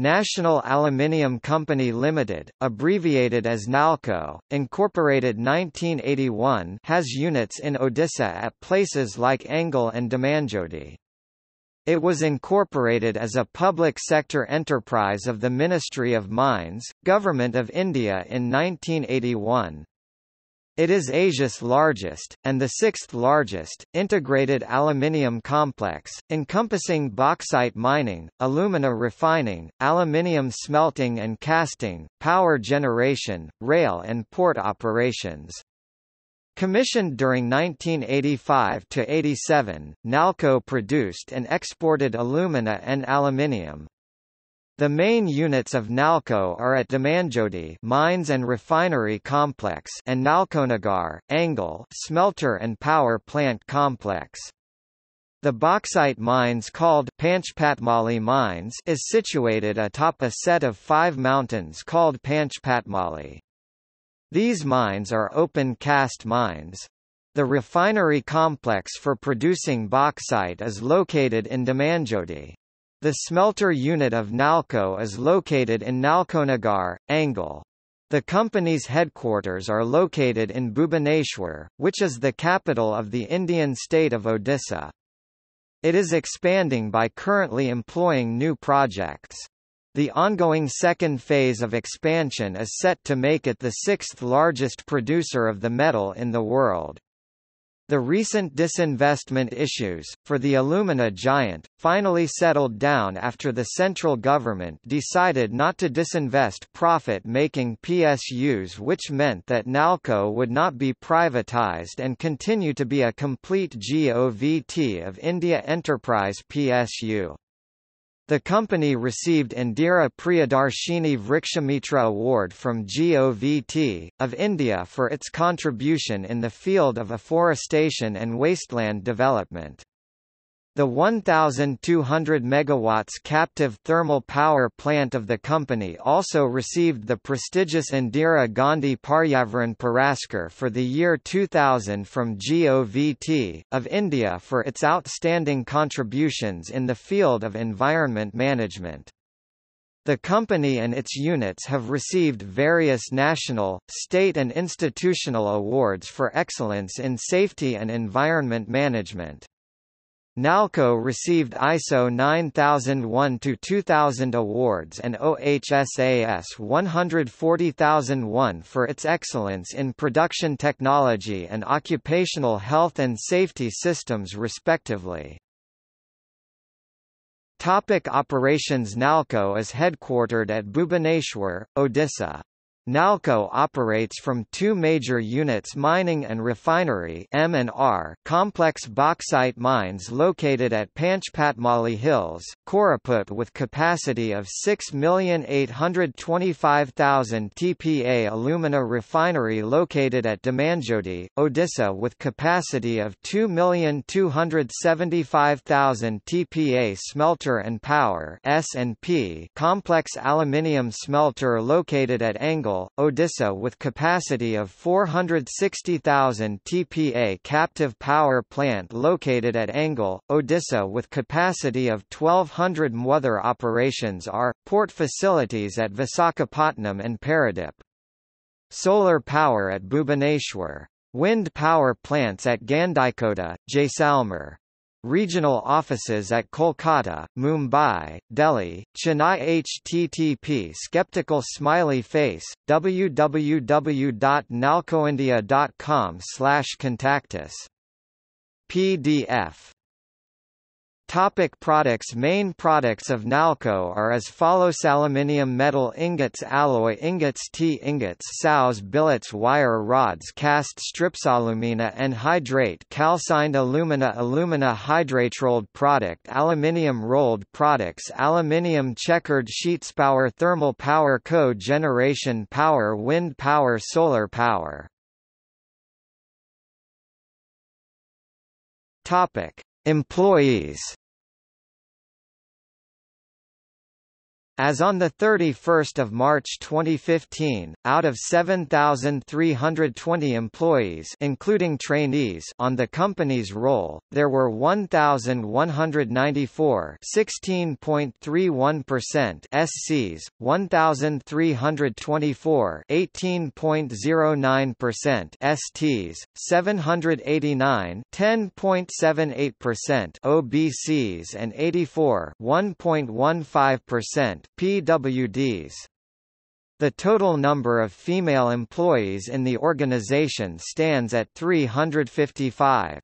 National Aluminium Company Limited, abbreviated as NALCO, incorporated 1981 has units in Odisha at places like Angul and Damanjodi. It was incorporated as a public sector enterprise of the Ministry of Mines, Government of India in 1981. It is Asia's largest, and the sixth largest, integrated aluminium complex, encompassing bauxite mining, alumina refining, aluminium smelting and casting, power generation, rail and port operations. Commissioned during 1985–87, Nalco produced and exported alumina and aluminium. The main units of Nalco are at Damanjodi Mines and Refinery Complex and Nalconagar, Angul Smelter and Power Plant Complex. The bauxite mines called Panchpatmali Mines is situated atop a set of five mountains called Panchpatmali. These mines are open cast mines. The refinery complex for producing bauxite is located in Damanjodi. The smelter unit of Nalco is located in Nalconagar, Angul. The company's headquarters are located in Bhubaneswar, which is the capital of the Indian state of Odisha. It is expanding by currently employing new projects. The ongoing second phase of expansion is set to make it the sixth largest producer of the metal in the world. The recent disinvestment issues, for the alumina giant, finally settled down after the central government decided not to disinvest profit-making PSUs which meant that Nalco would not be privatized and continue to be a complete GOVT of India Enterprise PSU. The company received Indira Priyadarshini Vrikshamitra Award from GOVT, of India for its contribution in the field of afforestation and wasteland development. The 1,200 MW captive thermal power plant of the company also received the prestigious Indira Gandhi Paryavaran Puraskar for the year 2000 from GOVT, of India for its outstanding contributions in the field of environment management. The company and its units have received various national, state and institutional awards for excellence in safety and environment management. Nalco received ISO 9001-2000 awards and OHSAS 140001 for its excellence in production technology and occupational health and safety systems respectively. Topic operations Nalco is headquartered at Bhubaneswar, Odisha. Nalco operates from two major units mining and refinery M&R complex bauxite mines located at Panchpatmali Hills, Koraput with capacity of 6,825,000 TPA alumina refinery located at Damanjodi, Odisha with capacity of 2,275,000 TPA smelter and power S&P complex aluminium smelter located at Angul Odisha with capacity of 460,000 TPA captive power plant located at Angul, Odisha with capacity of 1200 Mother operations are, port facilities at Visakhapatnam and Paradip. Solar power at Bhubaneswar. Wind power plants at Gandikota, Jaisalmer. Regional offices at Kolkata, Mumbai, Delhi, Chennai http skeptical smiley face, www.nalcoindia.com slash contactus. PDF Topic products Main products of Nalco are as follows Aluminium metal ingots Alloy ingots T ingots sows billets Wire rods Cast strips Alumina and hydrate Calcined alumina Alumina hydrate rolled product Aluminium rolled products Aluminium checkered sheets Power thermal power Co-generation power Wind power Solar power. Topic Employees As on 31 March 2015, out of 7,320 employees including trainees on the company's roll, there were 1,194 16.31% SCs, 1,324 18.09% STs, 789 10.78% OBCs and 84 1.15% PWDs. The total number of female employees in the organization stands at 355.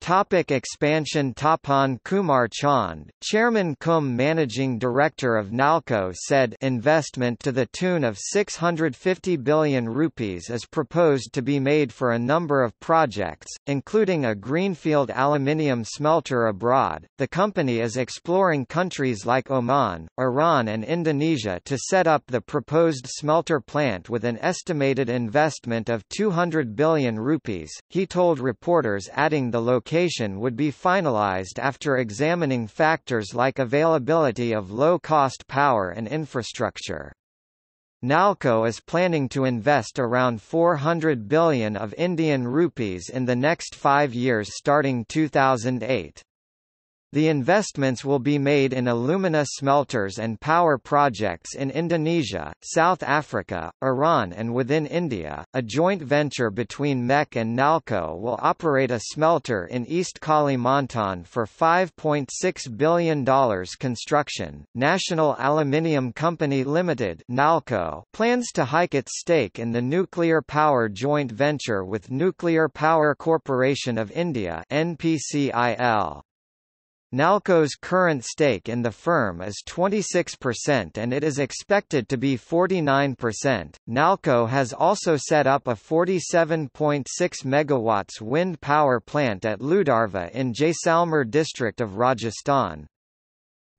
Topic expansion Tapan Kumar Chand, Chairman cum Managing Director of Nalco said investment to the tune of 650 billion rupees is proposed to be made for a number of projects, including a greenfield aluminium smelter abroad. The company is exploring countries like Oman, Iran and Indonesia to set up the proposed smelter plant with an estimated investment of 200 billion rupees, he told reporters adding the location location would be finalized after examining factors like availability of low-cost power and infrastructure. Nalco is planning to invest around 400 billion of Indian rupees in the next five years starting 2008. The investments will be made in alumina smelters and power projects in Indonesia, South Africa, Iran and within India. A joint venture between MEC and Nalco will operate a smelter in East Kalimantan for $5.6 billion construction. National Aluminium Company Limited (Nalco) plans to hike its stake in the nuclear power joint venture with Nuclear Power Corporation of India (NPCIL). Nalco's current stake in the firm is 26% and it is expected to be 49%. Nalco has also set up a 47.6 megawatts wind power plant at Ludarva in Jaisalmer district of Rajasthan.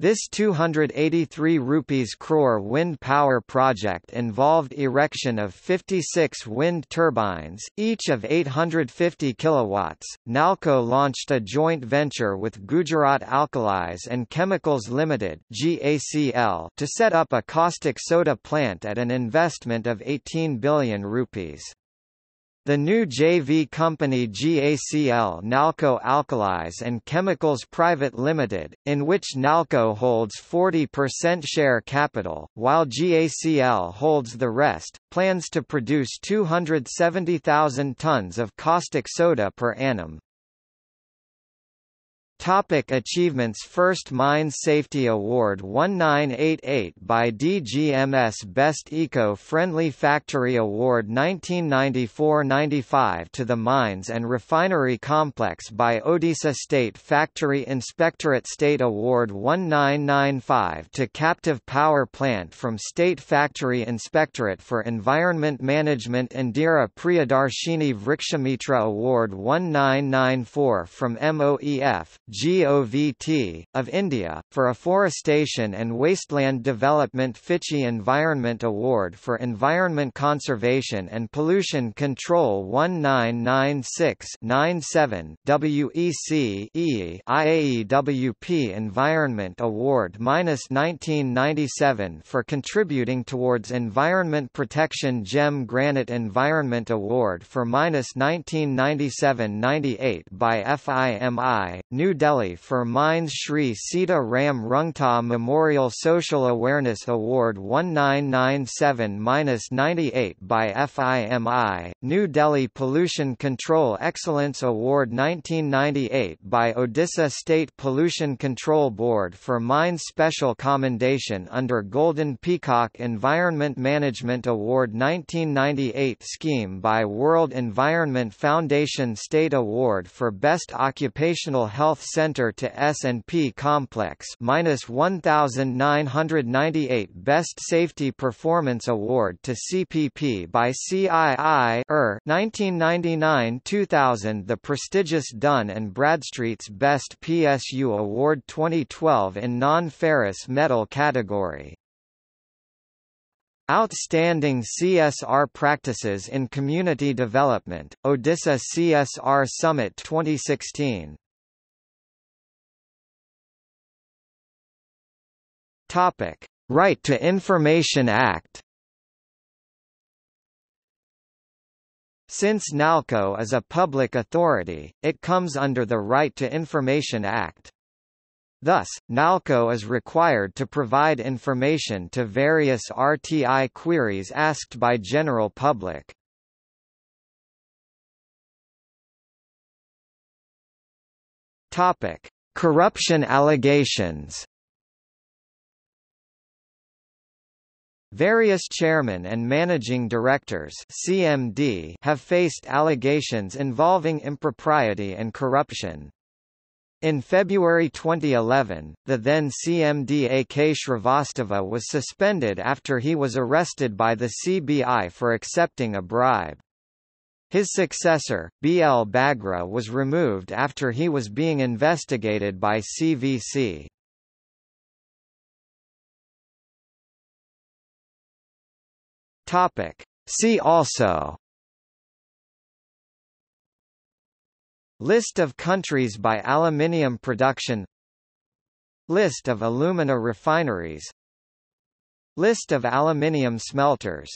This 283 rupees crore wind power project involved erection of 56 wind turbines, each of 850 kilowatts. Nalco launched a joint venture with Gujarat Alkalis and Chemicals Limited (GACL) to set up a caustic soda plant at an investment of 18 billion rupees. The new JV company GACL Nalco Alkalis and Chemicals Private Limited, in which Nalco holds 40% share capital, while GACL holds the rest, plans to produce 270,000 tons of caustic soda per annum. Topic achievements First Mines Safety Award 1988 by DGMS Best Eco-Friendly Factory Award 1994-95 to the Mines and Refinery Complex by Odisha State Factory Inspectorate State Award 1995 to Captive Power Plant from State Factory Inspectorate for Environment Management Indira Priyadarshini Vrikshamitra Award 1994 from MOEF GOVT, of India, for Afforestation and Wasteland Development FICCI Environment Award for Environment Conservation and Pollution Control 1996-97 WEC -E IAEWP Environment Award 1997 for contributing towards environment protection Gem Granite Environment Award for 1997-98 by FIMI, New Delhi for Mines Sri Sita Ram Rungta Memorial Social Awareness Award 1997-98 by FIMI, New Delhi Pollution Control Excellence Award 1998 by Odisha State Pollution Control Board for Mines Special Commendation under Golden Peacock Environment Management Award 1998 scheme by World Environment Foundation State Award for Best Occupational Health Center to S&P Complex minus 1998 Best Safety Performance Award to CPP by CII er 1999-2000 The prestigious Dun and Bradstreet's Best PSU Award 2012 in non-ferrous metal category. Outstanding CSR Practices in Community Development, Odisha CSR Summit 2016 Topic: Right to Information Act. Since NALCO is a public authority, it comes under the Right to Information Act. Thus, NALCO is required to provide information to various RTI queries asked by general public. Topic: Corruption allegations. Various chairmen and managing directors (CMD) have faced allegations involving impropriety and corruption. In February 2011, the then CMD AK Shrivastava was suspended after he was arrested by the CBI for accepting a bribe. His successor, B.L. Bagra was removed after he was being investigated by CVC. Topic. See also List of countries by aluminium production List of alumina refineries List of aluminium smelters